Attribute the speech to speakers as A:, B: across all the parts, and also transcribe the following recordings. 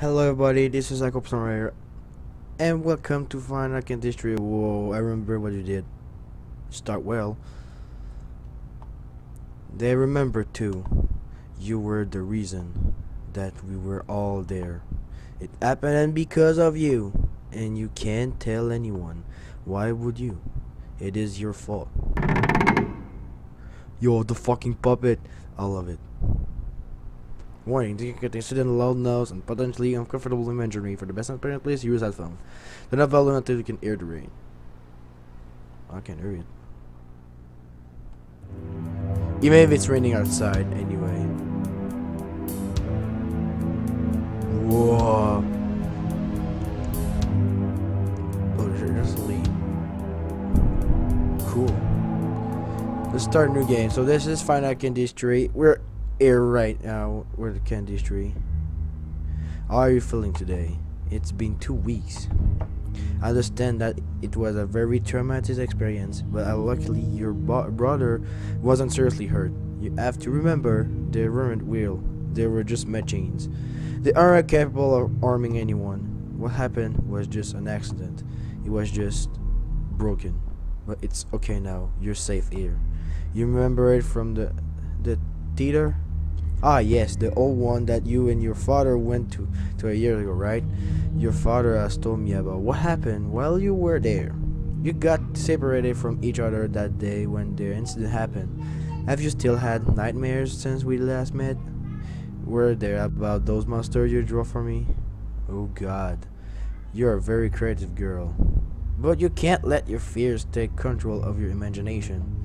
A: Hello everybody, this is Jacob Sonrayer and welcome to Five Nights at Candy's 3. Whoa, I remember what you did. Start well. They remember too. You were the reason that we were all there. It happened because of you, and you can't tell anyone. Why would you? It is your fault. You're the fucking puppet. I love it. Warning, you get incident loud noise and potentially uncomfortable imagery. For the best experience, please use headphones. Do not follow until you can hear the rain. I can't hear it. Even if it's raining outside, anyway. Whoa. Oh, there's. Cool. Let's start a new game. So this is Five Nights at Candy's 3. We're here right now. We're the Candy tree. How are you feeling today? It's been two weeks. I understand that it was a very traumatic experience, but uh, luckily your brother wasn't seriously hurt. You have to remember, they weren't real. They were just machines. They aren't capable of harming anyone. What happened was just an accident. It was just broken. But it's okay now. You're safe here. You remember it from the the theater? Ah, yes, the old one that you and your father went to to a year ago, right? Your father has told me about what happened while you were there. You got separated from each other that day when the incident happened. Have you still had nightmares since we last met? Were there about those monsters you drew for me? Oh god. You're a very creative girl. But you can't let your fears take control of your imagination.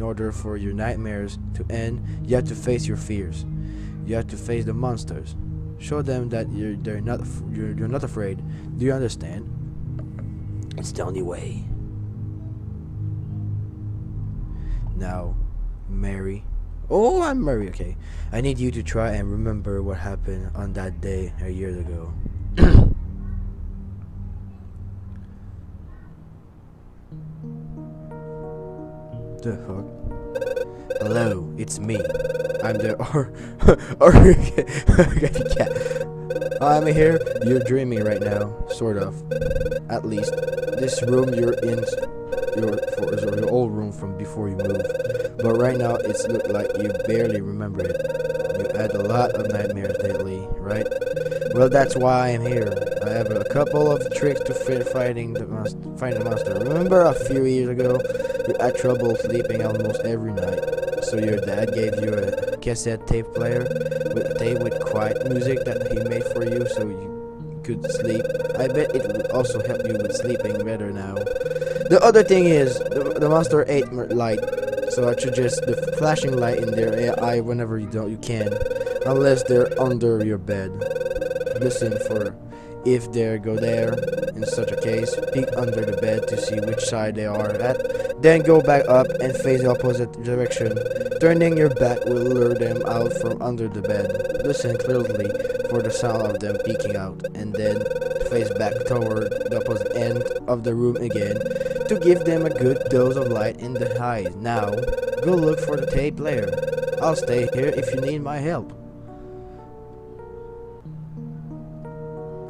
A: In order for your nightmares to end, you have to face your fears. You have to face the monsters. Show them that you're they're not you're, you're not afraid. Do you understand? It's the only way. Now, Mary. Oh, I'm Mary. Okay, I need you to try and remember what happened on that day a year ago. The fuck? Hello, it's me. I'm the or or cat. I'm here. You're dreaming right now, sort of. At least this room you're in, your for your old room from before you moved. But right now it's look like you barely remember it. You had a lot of nightmares lately, right? Well, that's why I'm here. I have a couple of tricks to fighting the monster. Find the monster. Remember a few years ago, had trouble sleeping almost every night. So your dad gave you a cassette tape player with tape with quiet music that he made for you, so you could sleep. I bet it would also help you with sleeping better now. The other thing is, the, the monster ate mer- light, so I suggest the flashing light in their eye whenever you don't you can, unless they're under your bed. Listen for if they go there. In such a case, peek under the bed to see which side they are at. Then go back up and face the opposite direction. Turning your back will lure them out from under the bed. Listen closely for the sound of them peeking out, and then face back toward the opposite end of the room again to give them a good dose of light in the eyes. Now, go look for the tape player. I'll stay here if you need my help.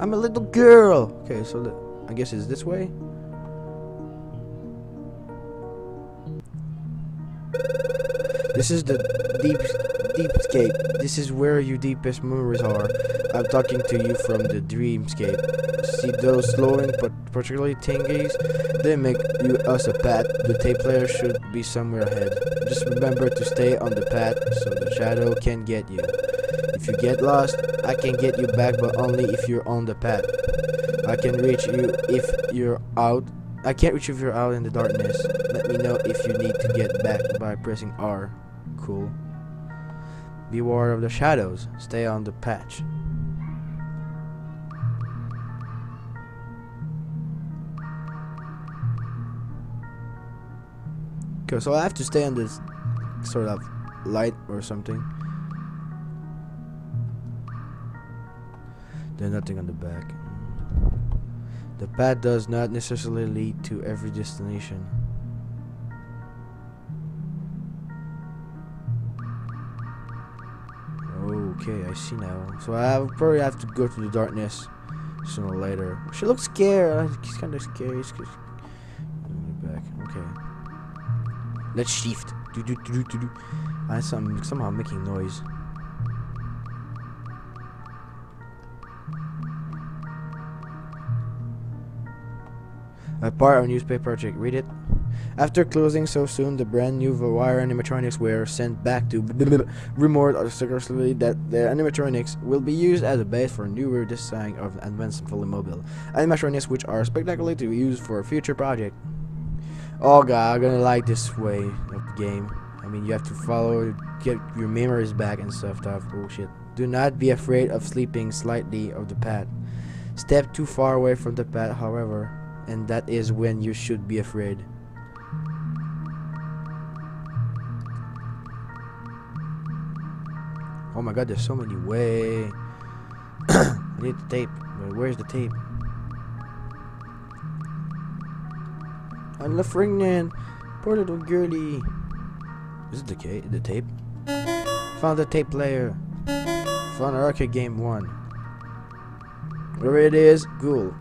A: I'm a little girl. Okay, so I guess it's this way. This is the deep deepscape. This is where your deepest memories are. I'm talking to you from the dreamscape. See those slowing but particularly tingies? They make you us a path. The tape player should be somewhere ahead. Just remember to stay on the path so the shadow can get you. If you get lost, I can get you back, but only if you're on the path. I can reach you if you're out. I can't reach you if you're out in the darkness. Let me know if you need to get back by pressing R. Cool. Beware of the shadows. Stay on the patch. Okay, so I have to stay on this sort of light or something. There's nothing on the back. The path does not necessarily lead to every destination. Okay, I see now. So I'll probably have to go to the darkness sooner or later. She looks scared. He's kind of scary. Back. Okay. Let's shift. Do do do do do. I some somehow making noise. A part of newspaper project. Read it. After closing so soon, the brand new wire animatronics were sent back to rumored successfully that the animatronics will be used as a base for newer design of advanced fully mobile animatronics, which are spectacular to use for a future project. Oh god, I'm gonna like this way of the game. I mean, you have to follow, get your memories back and stuff. Tough bullshit. Do not be afraid of sleeping slightly of the path. Step too far away from the path, however, and that is when you should be afraid. Oh my god, there's so many way. I need the tape. Where's the tape? I'm the pregnant. Poor little girlie. Is it the, ca- the tape? Found the tape player. Found arcade game one. Wherever it is, cool.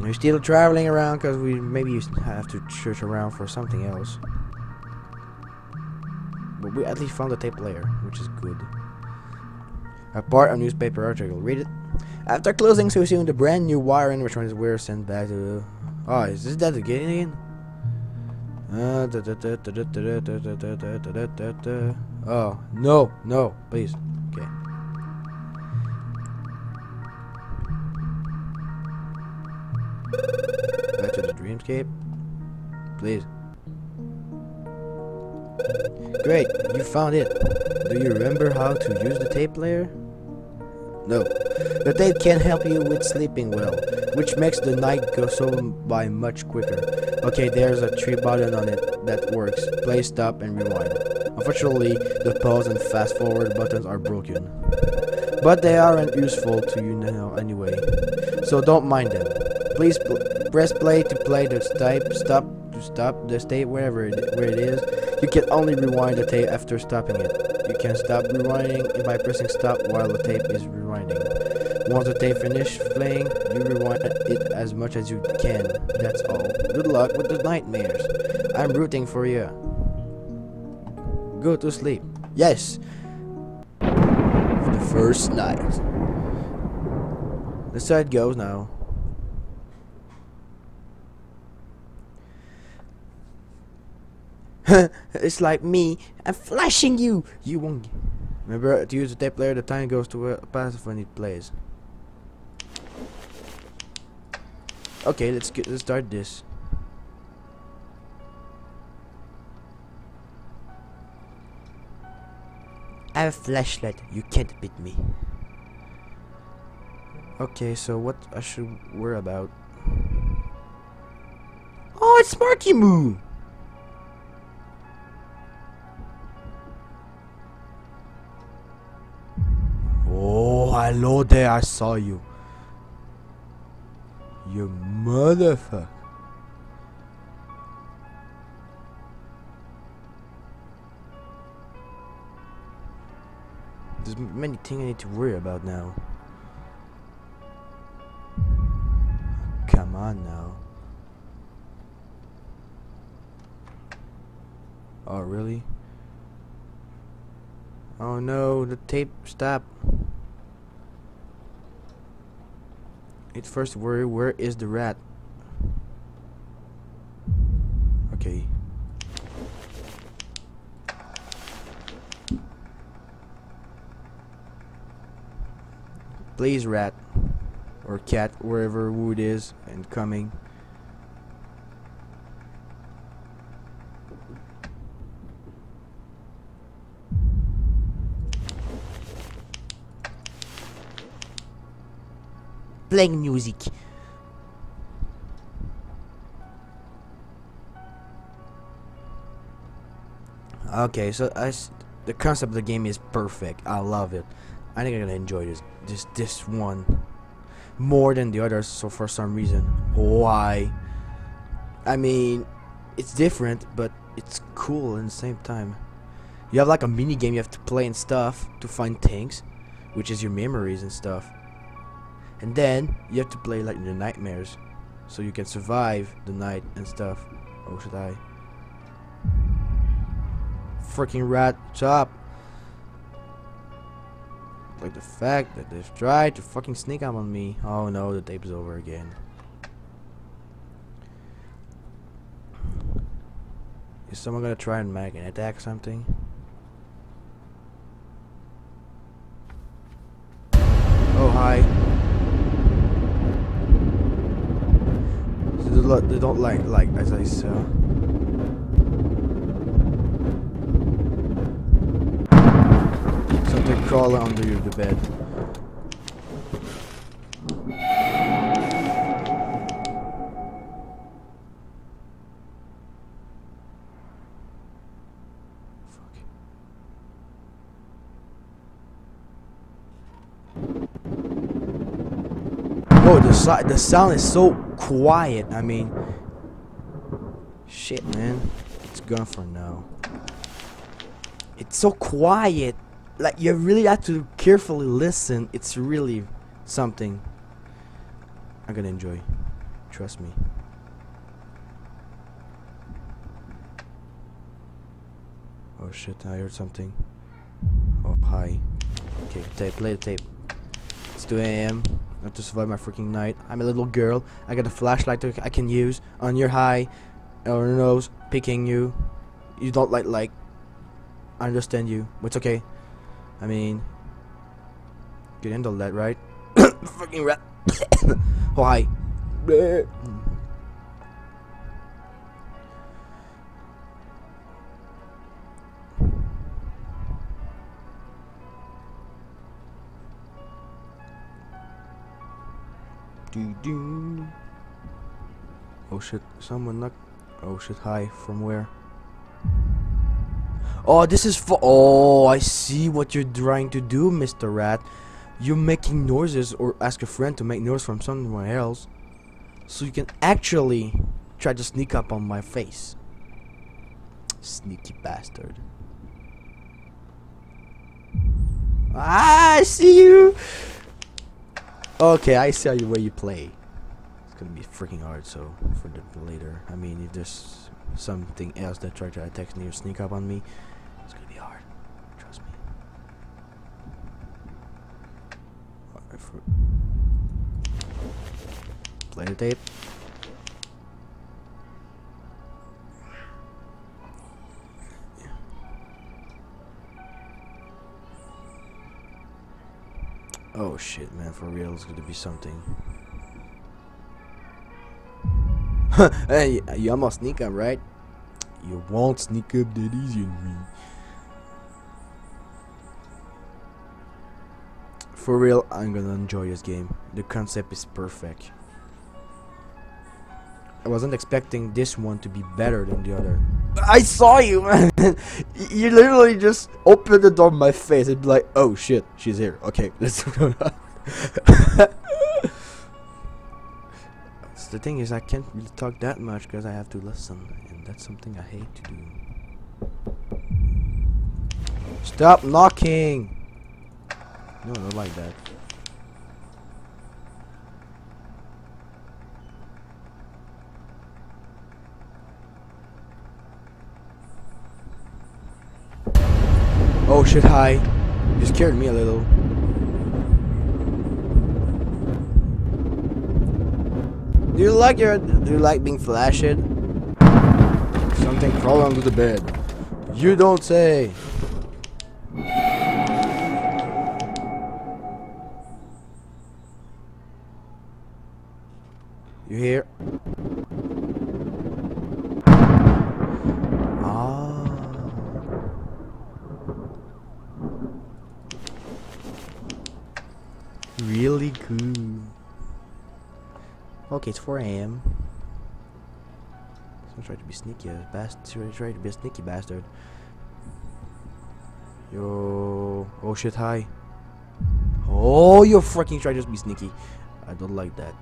A: We're still traveling around because we maybe have to search around for something else. But we at least found the tape layer, which is good. A part of newspaper article. Read it. After closing so soon, the brand new wiring returns were sent back to... Oh, is this that again? Uh, oh, no, no, please. Okay. Back to the dreamscape. Please. Great, you found it. Do you remember how to use the tape player? No. The tape can help you with sleeping well, which makes the night go so by much quicker. Okay, there's a three button on it that works. Play, stop, and rewind. Unfortunately, the pause and fast forward buttons are broken. But they aren't useful to you now anyway, so don't mind them. Please pl press play to play the tape, stop to stop the tape wherever it, where it is. You can only rewind the tape after stopping it. You can stop rewinding by pressing stop while the tape is rewinding. Once the tape finishes playing, you rewind it as much as you can. That's all. Good luck with the nightmares. I'm rooting for you. Go to sleep. Yes. For the first night. The side goes now. it's like me. I'm flashing you. You won't. Remember to use the tape player. The time goes to a when it plays. Okay, let's get let's start this. I have a flashlight. You can't beat me. Okay, so what I should worry about? Oh, it's Smarty Moo. Hello there. I saw you. You motherfucker. There's many things I need to worry about now. Come on now. Oh, really? Oh no, the tape stop. First worry, where is the rat? Okay. Please rat. Or cat, wherever wood is and coming. Playing music. Okay, so the concept of the game is perfect. I love it. I think I'm gonna enjoy this this this one more than the others. So for some reason, why? I mean, it's different, but it's cool in the same time. You have like a mini game you have to play and stuff to find things, which is your memories and stuff. And then you have to play like the nightmares, so you can survive the night and stuff. Oh, should I? Freaking rat chop. Like the fact that they've tried to fucking sneak up on me. Oh no, the tape is over again. Is someone gonna try and an attack something? They don't- like like as I saw. Something crawling under the bed. Oh, the sound is so quiet. I mean, shit, man. It's gone for now. It's so quiet. Like you really have to carefully listen. It's really something I'm gonna enjoy. Trust me. Oh shit! I heard something. Oh hi. Okay, tape. Play the tape. It's 2 a.m. I have to survive my freaking night. I'm a little girl. I got a flashlight I can use on your high or nose, picking you. You don't like like. I understand you. But it's okay. I mean, you handle that, right? Fucking rat. hi. Do do. Oh shit! Someone knocked. Oh shit! Hi. From where? Oh, this is for. Oh, I see what you're trying to do, Mr. Rat. You're making noises or ask a friend to make noise from somewhere else. So you can actually try to sneak up on my face. Sneaky bastard. Ah, I see you! Okay, I see you, where you play. Gonna be freaking hard, so for the later. I mean, if there's something else that try to attack me or sneak up on me, it's gonna be hard. Trust me. Alright, for play the tape. Oh shit, man, for real, it's gonna be something. hey, you almost sneak up, right? You won't sneak up that easy on me. For real, I'm gonna enjoy this game. The concept is perfect. I wasn't expecting this one to be better than the other. I saw you, man. you literally just opened the door in my face and be like, "Oh shit, she's here." Okay, let's go. The thing is, I can't really talk that much because I have to listen, and that's something I hate to do. Stop knocking. No, not like that. Oh shit, hi. You scared me a little. Do you like your do you like being flashed? Something crawl under the bed. You don't say. You hear? Ah. Really cool. Okay, it's 4 a.m. Someone tried to be sneaky, bastard. Trying to be a sneaky bastard. Yo, oh shit, hi. Oh, you're freaking trying to be sneaky. I don't like that.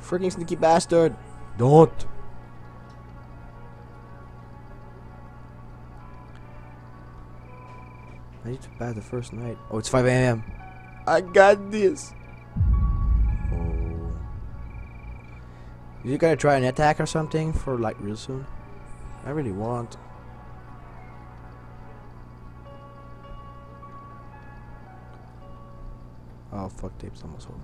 A: Freaking sneaky bastard. Don't. I need to pass the first night. Oh, it's 5 a.m. I got this. You gonna try an attack or something for like real soon? I really want. Oh fuck, tape's almost over.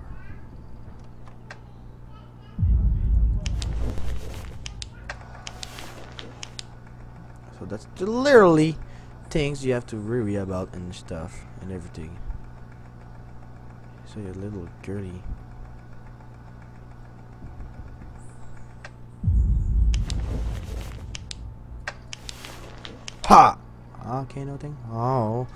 A: So that's literally things you have to worry about and stuff and everything. So you're a little girly. Ha! Okay, nothing. Oh.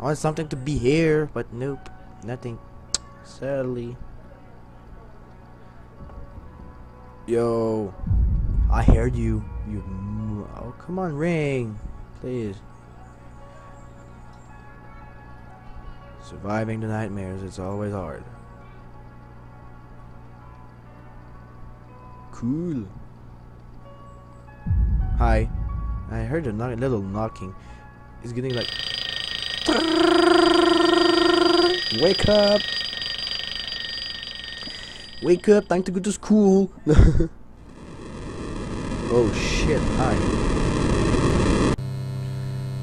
A: I want something to be here, but nope. Nothing. Sadly. Yo. I heard you. You. Oh, come on, ring. Please. Surviving the nightmares, it's always hard. Cool. Hi. I heard a knock little knocking. It's getting like. Wake up! Wake up! Time to go to school! oh shit! Hi.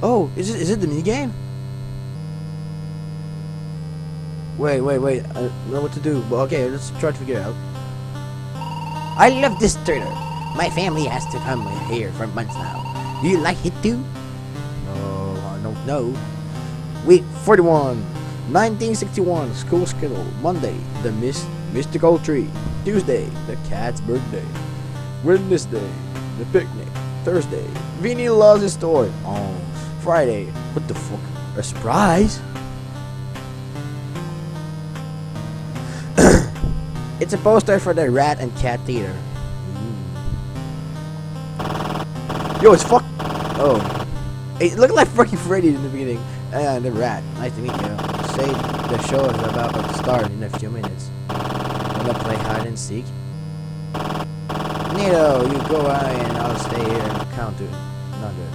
A: Oh, is it is it the mini game? Wait, wait, wait. I don't know what to do. Okay, let's try to figure it out.
B: I love this trailer. My family has to come here for months now. Do you like it too?
A: No, I don't know. Week 41, 1961, school schedule. Monday, the Miss Mystical Tree. Tuesday, the cat's birthday. Wednesday, the picnic. Thursday, Vinny loves his toy. Oh, Friday, what the fuck? A surprise? it's a poster for the Rat and Cat Theater. Yo, it's fuck. Oh, it looked like fucking Freddy in the beginning. And the rat. Nice to meet you. Say the show is about to start in a few minutes. Wanna play hide and seek? Nito, you go away and I'll stay here and count to. Not good.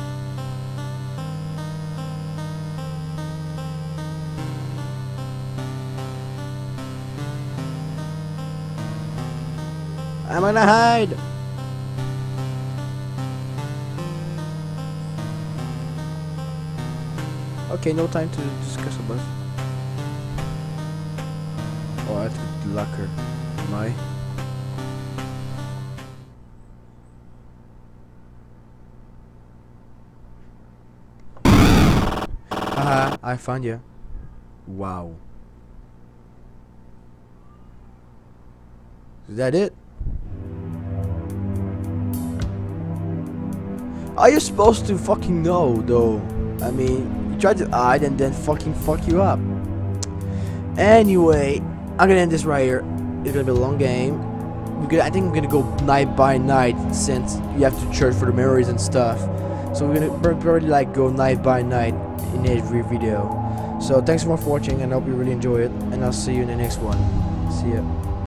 A: I'm gonna hide! Okay, no time to discuss about. Oh, I have to locker. I? Haha, I found you. Wow. Is that it? Are you supposed to fucking know, though? I mean, tried to hide and then fucking fuck you up. Anyway, I'm gonna end this right here. It's gonna be a long game. Gonna, I think I'm gonna go night by night since you have to search for the memories and stuff. So we're gonna probably like go night by night in every video. So thanks so much for watching and I hope you really enjoy it. And I'll see you in the next one. See ya.